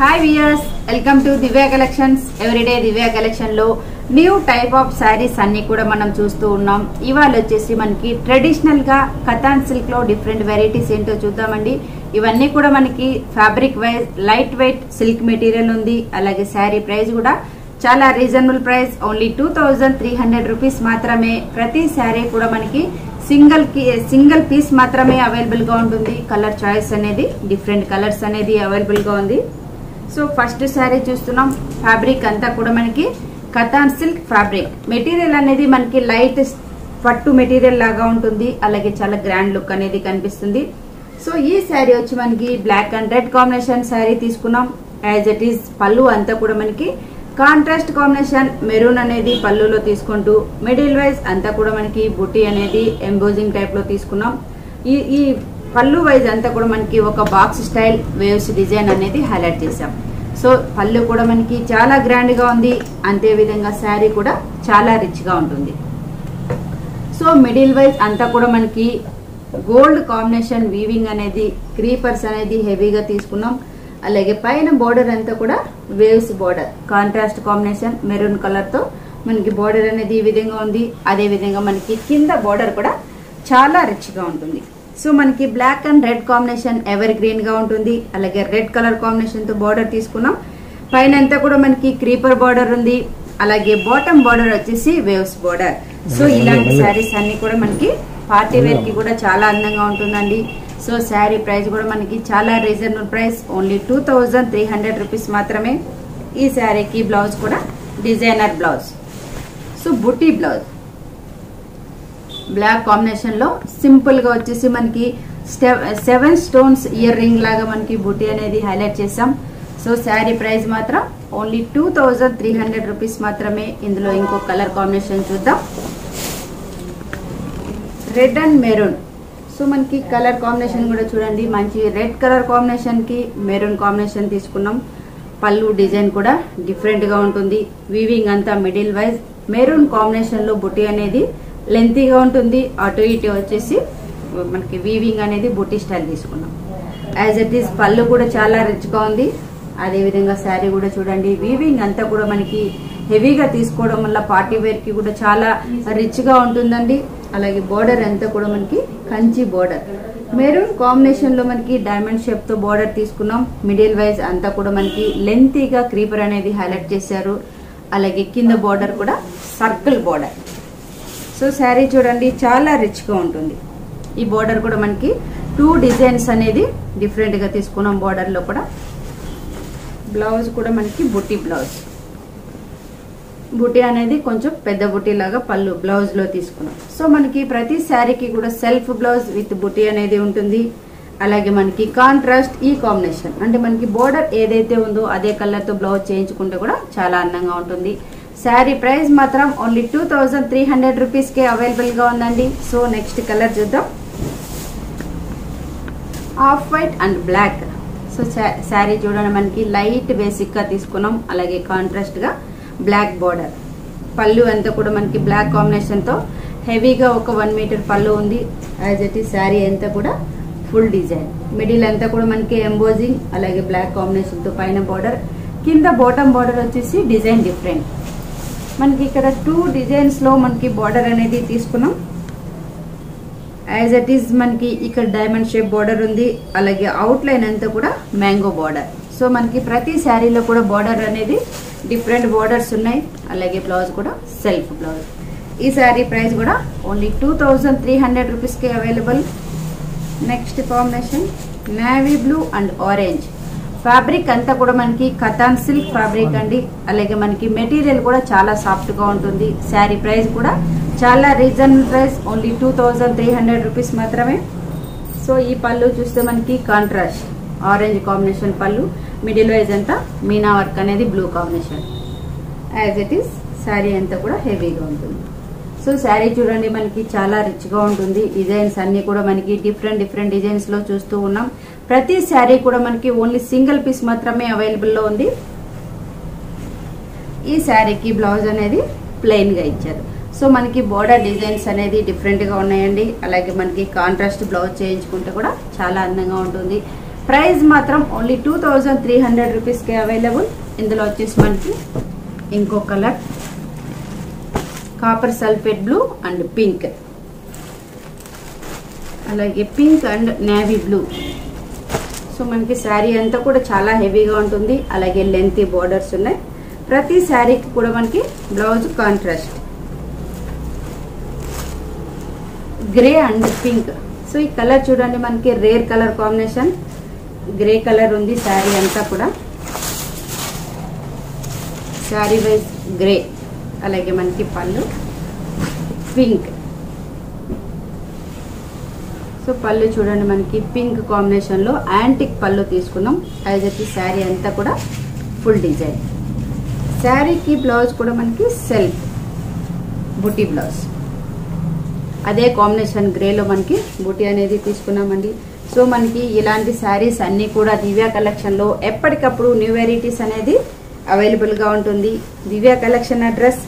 Hi viewers welcome to Divya collections everyday Divya కలెక్షన్లో new type of saris అన్నీ కూడా మనం చూస్తూ ఉన్నాం. ఇవాళ వచ్చేసి మనకి ట్రెడిషనల్గా కథాన్ సిల్క్లో డిఫరెంట్ వెరైటీస్ ఏంటో చూద్దామండి. ఇవన్నీ కూడా మనకి fabric wise light weight silk material ఉంది. అలాగే శారీ ప్రైస్ కూడా చాలా reasonable price only two thousand three hundred rupees మాత్రమే. ప్రతి శారీ కూడా మనకి సింగిల్ సింగిల్ పీస్ మాత్రమే అవైలబుల్గా ఉంటుంది. కలర్ చాయిస్ అనేది డిఫరెంట్ కలర్స్ అనేది అవైలబుల్గా ఉంది. సో ఫస్ట్ శారీ చూస్తున్నాం. ఫ్యాబ్రిక్ అంతా కూడా మనకి కథాన్ సిల్క్ ఫ్యాబ్రిక్ మెటీరియల్ అనేది మనకి లైట్ పట్టు మెటీరియల్ లాగా ఉంటుంది. అలాగే చాలా గ్రాండ్ లుక్ అనేది కనిపిస్తుంది. సో ఈ శారీ వచ్చి మనకి black and red combination sari తీసుకున్నాం. యాజ్ ఇట్ ఈస్ పళ్ళు అంతా కూడా మనకి కాంట్రాస్ట్ కాంబినేషన్ మెరూన్ అనేది పళ్ళులో తీసుకుంటూ మిడిల్ వైజ్ అంతా కూడా మనకి బుట్టి అనేది ఎంబోజింగ్ టైప్లో తీసుకున్నాం. ఈ ఈ పళ్ళు వైజ్ అంతా కూడా మనకి ఒక బాక్స్ స్టైల్ వేవ్స్ డిజైన్ అనేది హైలైట్ చేసాం సో పళ్ళు కూడా మనకి చాలా గ్రాండ్గా ఉంది. అంతేవిధంగా శారీ కూడా చాలా రిచ్గా ఉంటుంది. సో మిడిల్ వైజ్ అంతా కూడా మనకి గోల్డ్ కాంబినేషన్ వీవింగ్ అనేది క్రీపర్స్ అనేది హెవీగా తీసుకున్నాం. అలాగే పైన బోర్డర్ అంతా కూడా waves border contrast combination maroon కలర్తో మనకి బోర్డర్ అనేది ఈ విధంగా ఉంది. అదేవిధంగా మనకి కింద బోర్డర్ కూడా చాలా రిచ్గా ఉంటుంది. సో మనకి బ్లాక్ అండ్ రెడ్ కాంబినేషన్ ఎవర్ గ్రీన్గా ఉంటుంది. అలాగే రెడ్ కలర్ కాంబినేషన్తో బోర్డర్ తీసుకున్నాం. పైన అంతా కూడా మనకి క్రీపర్ బార్డర్ ఉంది. అలాగే బాటమ్ బార్డర్ వచ్చేసి వేవ్స్ బార్డర్ సో ఇలాంటి శారీస్ అన్ని కూడా మనకి పార్టీ వేర్కి కూడా చాలా అందంగా ఉంటుందండి. సో శారీ ప్రైస్ కూడా మనకి చాలా reasonable price only two thousand three hundred rupees మాత్రమే ఈ శారీకి బ్లౌజ్ కూడా డిజైనర్ బ్లౌజ్ సో బుటీ బ్లౌజ్ బ్లాక్ కాంబినేషన్లో సింపుల్గా వచ్చేసి మనకి సెవెన్ స్టోన్స్ ఇయర్ రింగ్ లాగా మనకి బుటీ అనేది హైలైట్ చేసాం సో శారీ ప్రైస్ మాత్రం only two thousand three hundred rupees మాత్రమే ఇందులో ఇంకో కలర్ కాంబినేషన్ చూద్దాం. Red and maroon. సో మనకి కలర్ కాంబినేషన్ కూడా చూడండి. మంచి రెడ్ కలర్ కాంబినేషన్కి మెరూన్ కాంబినేషన్ తీసుకున్నాం. పళ్ళు డిజైన్ కూడా డిఫరెంట్గా ఉంటుంది. వీవింగ్ అంతా మిడిల్ వైజ్. మెరూన్ కాంబినేషన్లో బుటీ బుట్టి అనేది లెంతీగా ఉంటుంది. అటు ఇటు వచ్చేసి మనకి వీవింగ్ అనేది బుటీ స్టైల్ తీసుకున్నాం. యాజ్ ఇట్ ఈస్ పళ్ళు కూడా చాలా రిచ్గా ఉంది. అదేవిధంగా శారీ కూడా చూడండి. వీవింగ్ అంతా కూడా మనకి హెవీగా తీసుకోవడం వల్ల పార్టీ వేర్కి కూడా చాలా రిచ్గా ఉంటుందండి. అలాగే బోర్డర్ అంతా కూడా మనకి కంచి బోర్డర్ మెరూన్ కాంబినేషన్లో మనకి డైమండ్ షేప్తో బోర్డర్ తీసుకున్నాం. మిడిల్ వైజ్ అంతా కూడా మనకి లెంతీగా క్రీపర్ అనేది హైలైట్ చేశారు. అలాగే కింద బోర్డర్ కూడా సర్కిల్ బోర్డర్ సో శారీ చూడండి చాలా రిచ్గా ఉంటుంది. ఈ బోర్డర్ కూడా మనకి టూ డిజైన్స్ అనేది డిఫరెంట్గా తీసుకున్నాం బోర్డర్లో కూడా. బ్లౌజ్ కూడా మనకి బుట్టి బ్లౌజ్ బుట్టి అనేది కొంచెం పెద్ద బుట్టి లాగా పళ్ళు బ్లౌజ్లో తీసుకున్నాం. సో మనకి ప్రతి శారీకి కూడా సెల్ఫ్ బ్లౌజ్ విత్ బుట్టి అనేది ఉంటుంది. అలాగే మనకి కాంట్రాస్ట్ ఈ కాంబినేషన్ అంటే మనకి బోర్డర్ ఏదైతే ఉందో అదే కలర్తో బ్లౌజ్ చేయించుకుంటే కూడా చాలా అందంగా ఉంటుంది. శారీ ప్రైస్ మాత్రం only two thousand three hundred రూపీస్కే అవైలబుల్గా ఉందండి. సో నెక్స్ట్ కలర్ చూద్దాం. Off white and black so sari చూడండి మనకి. లైట్ బేసిక్గా తీసుకున్నాం. అలాగే కాంట్రాస్ట్గా బ్లాక్ బార్డర్ పళ్ళు అంతా కూడా మనకి బ్లాక్ కాంబినేషన్తో హెవీగా ఒక వన్ మీటర్ పళ్ళు ఉంది. యాజ్ ఇట్ ఈ శారీ అంతా కూడా ఫుల్ డిజైన్ మిడిల్ అంతా కూడా మనకి ఎంబోజింగ్ అలాగే బ్లాక్ కాంబినేషన్తో పైన బార్డర్ కింద బాటమ్ బార్డర్ వచ్చేసి డిజైన్ డిఫరెంట్ మనకి ఇక్కడ టూ డిజైన్స్లో మనకి బార్డర్ అనేది తీసుకున్నాం. యాజ్ ఇట్ ఈస్ మనకి ఇక్కడ డైమండ్ షేప్ బార్డర్ ఉంది అలాగే అవుట్ లైన్ అంతా కూడా మ్యాంగో బార్డర్ సో మనకి ప్రతి శారీలో కూడా బార్డర్ అనేది డిఫరెంట్ బార్డర్స్ ఉన్నాయి. అలాగే బ్లౌజ్ కూడా సెల్ఫ్ బ్లౌజ్ ఈ శారీ ప్రైస్ కూడా only two thousand three hundred రూపీస్కి available next combination navy blue and orange fabric అంతా కూడా మనకి కథాన్ సిల్క్ ఫ్యాబ్రిక్ అండి. అలాగే మనకి మెటీరియల్ కూడా చాలా సాఫ్ట్గా ఉంటుంది. శారీ ప్రైస్ కూడా చాలా reasonable price. Only two thousand three hundred rupees మాత్రమే. సో ఈ పళ్ళు చూస్తే మనకి contrast orange combination pallu middle wise అంతా మీనా వర్క్ అనేది blue combination. As it is sari అంతా కూడా హెవీగా ఉంటుంది. సో శారీ చూడండి మనకి చాలా రిచ్గా ఉంటుంది. డిజైన్స్ అన్ని కూడా మనకి డిఫరెంట్ డిఫరెంట్ డిజైన్స్లో చూస్తూ ఉన్నాం. ప్రతి శారీ కూడా మనకి ఓన్లీ సింగిల్ పీస్ మాత్రమే అవైలబుల్లో ఉంది. ఈ శారీకి బ్లౌజ్ అనేది ప్లెయిన్గా ఇచ్చారు. సో మనకి బోర్డర్ డిజైన్స్ అనేది డిఫరెంట్గా ఉన్నాయండి. అలాగే మనకి కాంట్రాస్ట్ బ్లౌజ్ చేయించుకుంటే కూడా చాలా అందంగా ఉంటుంది. ప్రైస్ మాత్రం only two thousand three hundred రూపీస్కి అవైలబుల్ ఇందులో వచ్చేసి మనకి ఇంకో colour copper sulphate blue and pink. అలాగే pink and navy blue. So మనకి శారీ అంతా కూడా చాలా హెవీగా ఉంటుంది. అలాగే లెంతీ బోర్డర్స్ ఉన్నాయి. ప్రతి శారీకి కూడా మనకి blouse contrast. Grey and pink. So ఈ కలర్ చూడండి మనకి rare colour combination. Grey colour ఉంది శారీ అంతా కూడా. Sari wise grey. అలాగే మనకి పళ్ళు. పింక్ సో పళ్ళు చూడండి మనకి పింక్ కాంబినేషన్లో యాంటిక్ పళ్ళు తీసుకున్నాం. అది శారీ అంతా కూడా ఫుల్ డిజైన్ శారీకి బ్లౌజ్ కూడా మనకి సెల్ఫ్ బుటీ బ్లౌజ్ అదే కాంబినేషన్ గ్రేలో మనకి బుటీ అనేది తీసుకున్నామండి. సో మనకి ఇలాంటి శారీస్ అన్నీ కూడా దివ్య కలెక్షన్లో ఎప్పటికప్పుడు న్యూ వెరైటీస్ అనేది అవైలబుల్గా ఉంటుంది. Divya collection address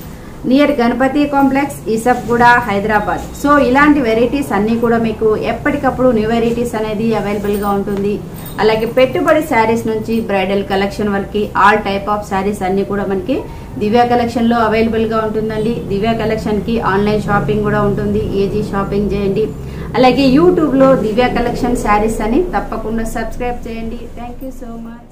near Ganapati complex Yousufguda Hyderabad so ఇలాంటి వెరైటీస్ అన్నీ కూడా మీకు ఎప్పటికప్పుడు న్యూ వెరైటీస్ అనేది అవైలబుల్గా ఉంటుంది. అలాగే పెట్టుబడి శారీస్ నుంచి బ్రైడల్ కలెక్షన్ వరకు ఆల్ టైప్ ఆఫ్ శారీస్ అన్నీ కూడా మనకి దివ్య కలెక్షన్లో అవైలబుల్గా ఉంటుందండి. దివ్య కలెక్షన్కి ఆన్లైన్ షాపింగ్ కూడా ఉంటుంది. ఈజీ షాపింగ్ చేయండి. అలాగే యూట్యూబ్లో దివ్య కలెక్షన్ శారీస్ అని తప్పకుండా సబ్స్క్రైబ్ చేయండి. Thank you so much